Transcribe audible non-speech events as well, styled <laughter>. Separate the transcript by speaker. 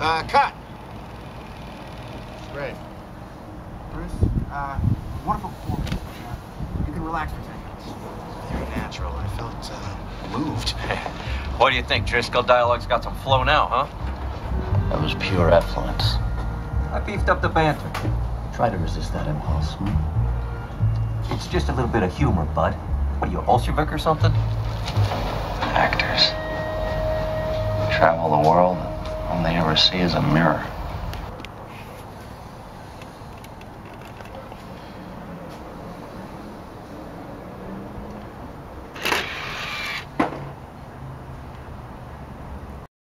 Speaker 1: Uh, cut. Great.
Speaker 2: Bruce, uh, wonderful performance. Uh, you can relax for 10 minutes.
Speaker 1: Very natural. I felt uh, moved. <laughs>
Speaker 3: What do you think? Driscoll dialogue's got some flow now, huh?
Speaker 4: That was pure effluence.
Speaker 3: I beefed up the banter.
Speaker 4: Try to resist that impulse. Hmm?
Speaker 3: It's just a little bit of humor, bud. What are you, Bolshevik or something?
Speaker 4: Actors. Travel the world, and all they ever see is a mirror.